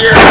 here.